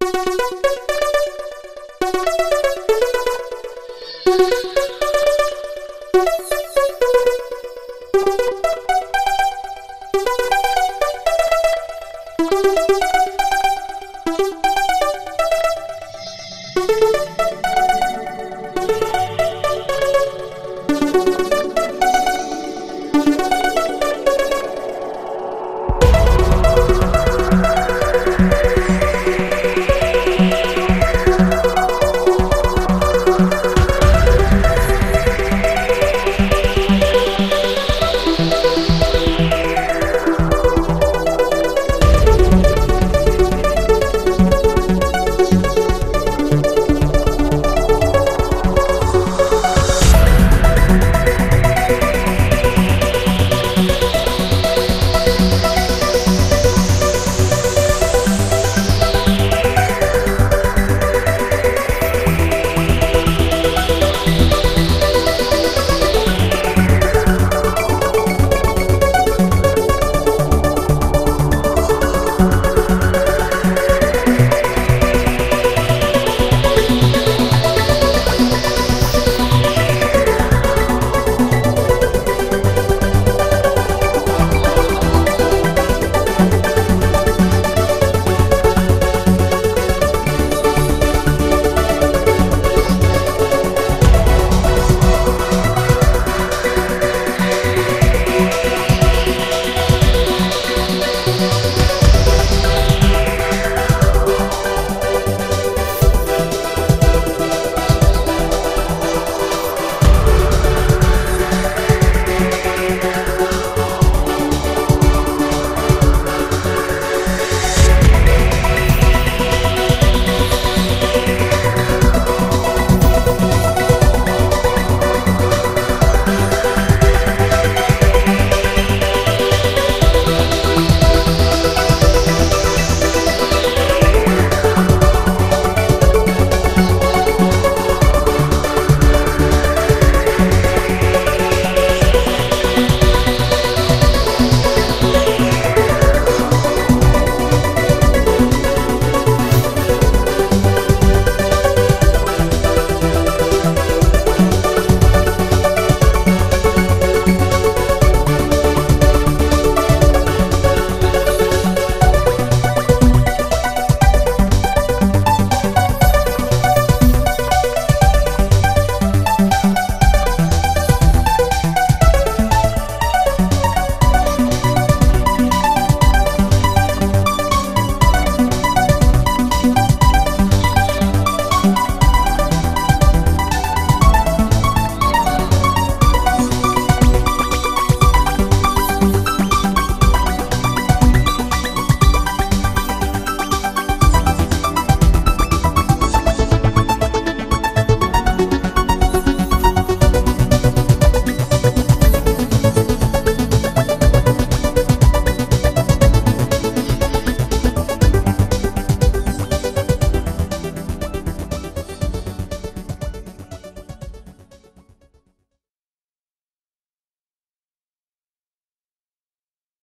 you